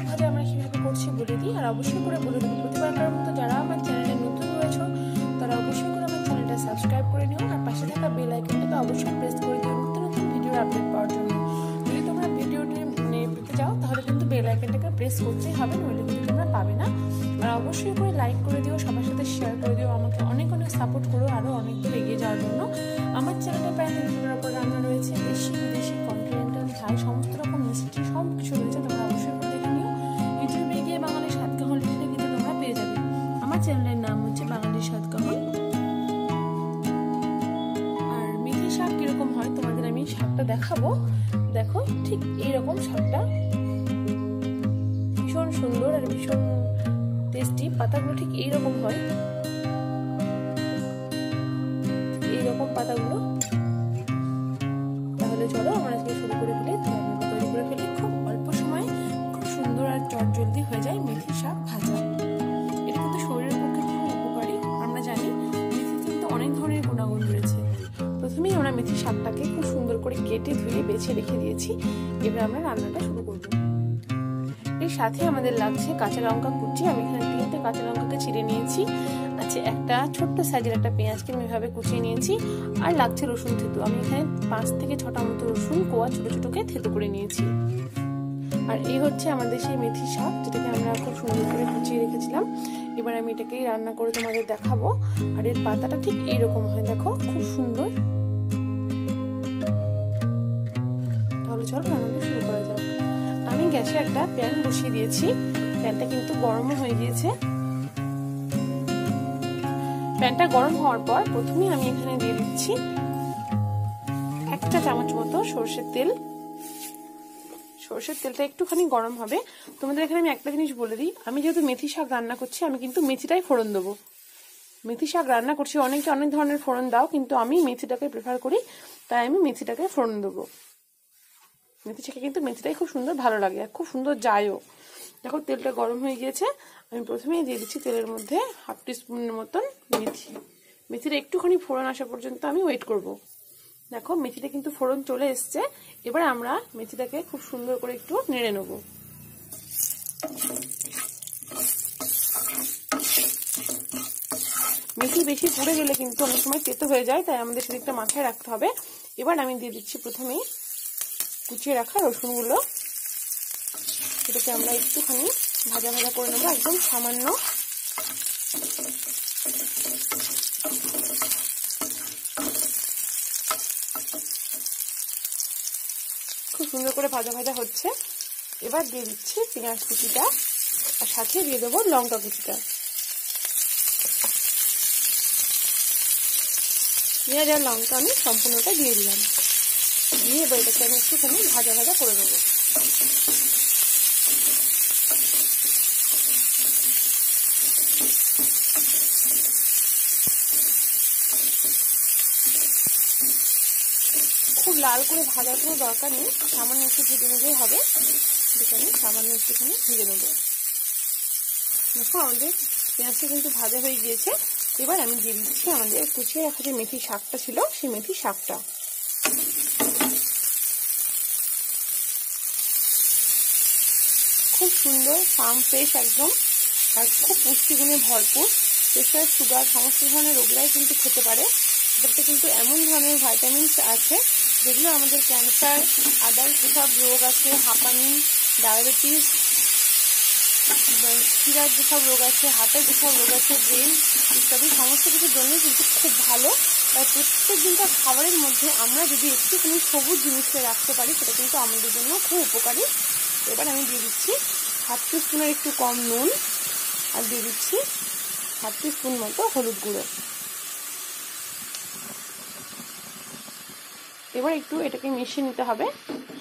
শাক আমরা কীভাবে করছি বলে দিই, আর অবশ্যই করে বলে দেবো প্রতিবারকার মতো যারা আমার চ্যানেলে নতুন রয়েছে তারা অবশ্যই করে আমার চ্যানেলটা সাবস্ক্রাইব করে নিও, আর পাশে থাকা বেল আইকনটাকে অবশ্যই প্রেস করে দিও নতুন নতুন ভিডিওর আপডেট পাওয়ার জন্য। যদি তোমরা ভিডিওটি মানে পেতে চাও, তাহলে কিন্তু বেল আইকনটাকে প্রেস করতেই হবে, নইলে কিন্তু তোমরা পাবে না। আর অবশ্যই করে লাইক করে দিও, সবার সাথে শেয়ার করে দিও, আমাকে অনেক অনেক সাপোর্ট করো আরও অনেক দূর এগিয়ে যাওয়ার জন্য। আমার চ্যানেলে প্রায় তিনশোটার উপর রান্না রয়েছে দেশি বিদেশি কন্টিনেন্টাল থাই, সমস্ত শাকটা দেখাবো। দেখো, ঠিক এইরকম শাকটা। ভীষণ সুন্দর আর ভীষণ টেস্টি পাতাগুলো ঠিক এইরকম হয়। মেথি শাকটাকে খুব সুন্দর করে কেটে ধুয়ে বেছে রেখে দিয়েছি। এবার আমরা রান্নাটা শুরু করব। এর সাথে আমাদের লাগছে কাঁচা লঙ্কা কুচি। আমি এখানে তিনটে কাঁচা লঙ্কাকে ছিঁড়ে নিয়েছি। আছে একটা ছোট্ট সাইজের একটা পেঁয়াজকে আমি এভাবে কুচিয়ে নিয়েছি। আর লাগছে রসুন থেতু। আমি এখানে পাঁচ থেকে ছটা মতো রসুন, কোয়া ছোটো ছোটোকে থেতু করে নিয়েছি। আর এই হচ্ছে আমাদের সেই মেথি শাক যেটাকে আমরা খুব সুন্দর করে কুচিয়ে রেখেছিলাম। এবার আমি এটাকে রান্না করে তোমাদের দেখাবো। আর এর পাতাটা ঠিক এইরকম হয়, দেখো, খুব সুন্দর। চলো রান্নাটা শুরু করা যাক। আমি গ্যাসে একটা প্যান বসিয়ে দিয়েছি। প্যানটা কিন্তু গরমও হয়ে গিয়েছে। প্যানটা গরম হওয়ার পর প্রথমেই আমি এখানে দিয়ে দিচ্ছি একটা চামচ মতো সর্ষের তেল। সর্ষের তেলটা একটুখানি গরম হবে। তোমাদের এখানে আমি একটা জিনিস বলে দিই। আমি যেহেতু মেথি শাক রান্না করছি, আমি কিন্তু মেথিটাই ফোড়ন দেবো। মেথি শাক রান্না করছি, অনেকে অনেক ধরনের ফোড়ন দাও, কিন্তু আমি মেথিটাকে প্রেফার করি, তাই আমি মেথিটাকে ফোড়ন দেবো। মেথি শাকে কিন্তু মেথিটাই খুব সুন্দর ভালো লাগে আর খুব সুন্দর যায়ও। দেখো, তেলটা গরম হয়ে গিয়েছে। আমি প্রথমেই দিয়ে দিচ্ছি তেলের মধ্যে হাফ টিস্পুনের মতন মেথি। মেথিটা একটুখানি ফোড়ন আসা পর্যন্ত আমি ওয়েট করব। দেখো, মেথিটা কিন্তু ফোড়ন চলে এসছে। এবার আমরা মেথিটাকে খুব সুন্দর করে একটু নেড়ে নেব। মেথি বেশি পুড়ে গেলে কিন্তু অনেক সময় তেতো হয়ে যায়, তাই আমাদের সেদিকটা মাথায় রাখতে হবে। এবার আমি দিয়ে দিচ্ছি প্রথমেই কুচিয়ে রাখা রসুনগুলো। এটাকে আমরা একটুখানি ভাজা ভাজা করে নেব, একদম সামান্য। খুব সুন্দর করে ভাজা ভাজা হচ্ছে। এবার দিয়ে দিচ্ছি পেঁয়াজ কুচিটা, আর সাথে দিয়ে দেবো লঙ্কা কুচিটা। পেঁয়াজ আর লঙ্কা আমি সম্পূর্ণটা দিয়ে দিলাম। দিয়ে এবার এটাকে আমি একটুখানি ভাজা ভাজা করে দেবো খুব লাল করে ভাজার কোনো দরকার নেই, সামান্য একটু ভেজে নিলেই হবে। যেখানে সামান্য একটুখানি ভেজে নেব। দেখো, আমাদের পেঁয়াজটা কিন্তু ভাজা হয়ে গিয়েছে। এবার আমি দিয়ে দিচ্ছি আমাদের কুচিয়ে রাখা যে মেথি শাকটা ছিল, সেই মেথি শাকটা। খুব সুন্দর ফার্ম ফ্রেশ একদম, আর খুব পুষ্টিগুণে ভরপুর। প্রেশার সুগার সমস্ত ধরনের রোগীরাই কিন্তু খেতে পারে। এটাতে কিন্তু এমন ধরনের ভাইটামিনস আছে, যেগুলো আমাদের ক্যান্সার আদার্স যেসব রোগ আছে, হাঁপানি ডায়াবেটিস শিরার যেসব রোগ আছে হাতের যেসব রোগ আছে ব্রেন ইত্যাদি, সমস্ত কিছুর জন্যই কিন্তু খুব ভালো। তাই প্রত্যেক দিনকার খাবারের মধ্যে আমরা যদি একটুখানি সবুজ জিনিসকে রাখতে পারি, সেটা কিন্তু আমাদের জন্য খুব উপকারী। এবার আমি দিয়ে দিচ্ছি হাফ স্পুনের একটু কম নুন আর দিয়ে দিচ্ছি হাফ স্পুন মতো হলুদ গুঁড়ো। এবার একটু এটাকে মিশিয়ে নিতে হবে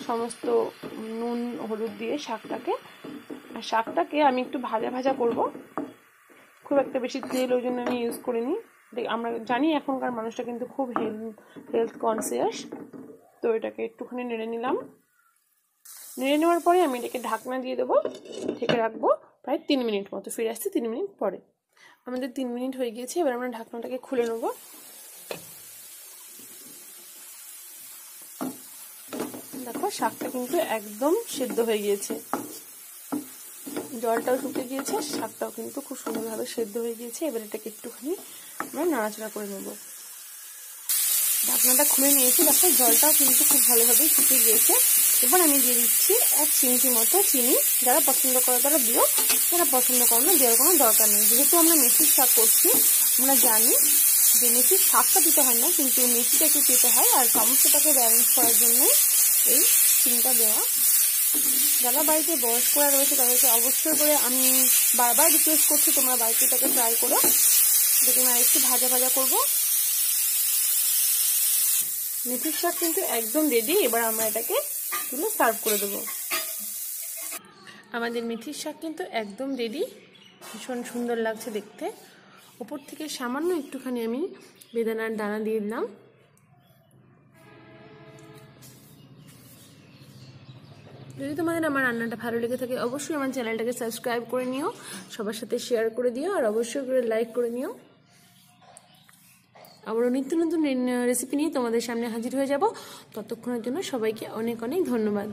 সমস্ত নুন, হলুদ দিয়ে শাকটাকে। আর শাকটাকে আমি একটু ভাজা ভাজা করব। খুব একটা বেশি তেল ওই জন্য আমি ইউজ করিনি। আমরা জানি এখনকার মানুষটা কিন্তু খুব হেলথ হেলথ কনসিয়াস তো এটাকে একটুখানি নেড়ে নিলাম। নেড়ে নেওয়ার পরে আমি এটাকে ঢাকনা দিয়ে দেবো, ঢেকে রাখব প্রায় তিন মিনিট মতো, ফিরে আসতে তিন মিনিট পরে। আমাদের তিন মিনিট হয়ে গিয়েছে, এবার আমরা ঢাকনাটাকে খুলে নেব। দেখো, শাকটা কিন্তু একদম সেদ্ধ হয়ে গিয়েছে। জলটাও শুকিয়ে গিয়েছে, শাকটাও কিন্তু খুব সুন্দরভাবে সেদ্ধ হয়ে গিয়েছে। এবার এটাকে একটুখানি আমরা নাড়াচাড়া করে নেব। ঢাকনাটা খুলে নিয়েছি। দেখো জলটাও কিন্তু খুব ভালোভাবে শুকিয়ে গিয়েছে। এবার আমি দিয়ে দিচ্ছি এক চিমটি মতো চিনি। যারা পছন্দ করে তারা দিও। যারা পছন্দ করে না, দেওয়ার কোনো দরকার নেই। যেহেতু আমরা মেথির শাক করছি, আমরা জানি যে মেথির শাকটা দিতে হয় না, কিন্তু মেথিটাকে দিতে হয়। আর সমস্তটাকে ব্যালেন্স করার জন্য এই চিনিটা দেওয়া। যারা বাড়িতে বয়স্করা রয়েছে, তাদেরকে অবশ্যই করে আমি বারবার রিকোয়েস্ট করছি, তোমরা বাড়িতে এটাকে ট্রাই করো। দেখুন আর একটু ভাজা ভাজা করব। মেথির শাক কিন্তু একদম রেডি এবার আমরা এটাকে তুলে সার্ভ করে দেবো। আমাদের মেথির শাক কিন্তু একদম রেডি ভীষণ সুন্দর লাগছে দেখতে। ওপর থেকে সামান্য একটুখানি আমি বেদানার দানা দিয়ে দিলাম। যদি তোমাদের আমার রান্নাটা ভালো লেগে থাকে, অবশ্যই আমার চ্যানেলটাকে সাবস্ক্রাইব করে নিও, সবার সাথে শেয়ার করে দিও, আর অবশ্যই করে লাইক করে নিও। আবারও নিত্য নতুন রেসিপি নিয়ে তোমাদের সামনে হাজির হয়ে যাব ততক্ষণের জন্য সবাইকে অনেক অনেক ধন্যবাদ